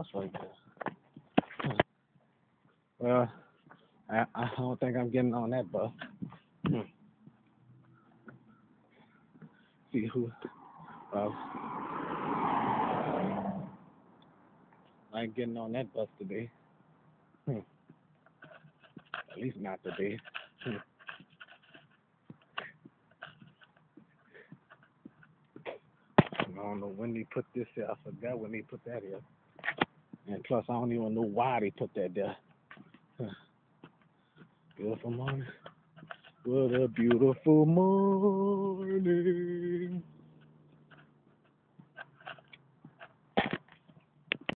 bus right there. Well, I, I don't think I'm getting on that bus. Hmm. See who. Well, I ain't getting on that bus today. Hmm. At least not today. Hmm. I don't know when they put this here. I forgot when they put that here. And plus, I don't even know why they put that there. Beautiful morning. What a beautiful morning.